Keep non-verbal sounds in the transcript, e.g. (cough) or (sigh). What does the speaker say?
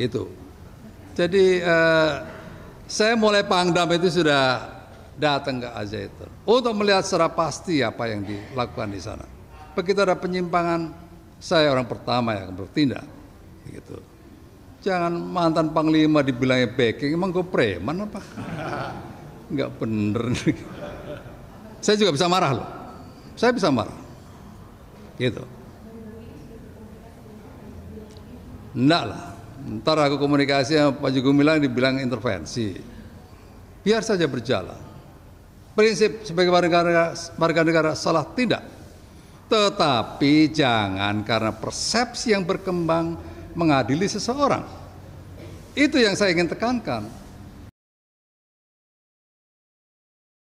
Itu. Jadi eh, saya mulai Pangdam itu sudah datang ke Azaitur untuk melihat secara pasti apa yang dilakukan di sana. Begitu ada penyimpangan, saya orang pertama yang bertindak. Gitu. Jangan mantan panglima dibilangnya backing, emang gue preman apa? (laughs) Enggak bener. Saya juga bisa marah loh. Saya bisa marah. Gitu. Enggak lah. Ntar aku komunikasi sama Pak Jokowi bilang dibilang intervensi. Biar saja berjalan. Prinsip sebagai warga negara, warga negara salah tidak. Tetapi jangan karena persepsi yang berkembang mengadili seseorang. Itu yang saya ingin tekankan.